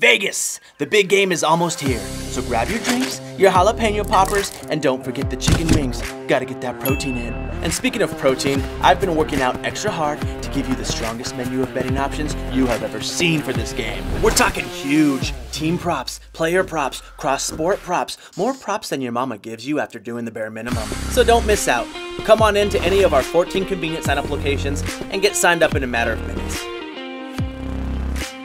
Vegas! The big game is almost here. So grab your drinks, your jalapeno poppers, and don't forget the chicken wings. Gotta get that protein in. And speaking of protein, I've been working out extra hard to give you the strongest menu of betting options you have ever seen for this game. We're talking huge team props, player props, cross sport props, more props than your mama gives you after doing the bare minimum. So don't miss out. Come on in to any of our 14 convenient sign up locations and get signed up in a matter of minutes.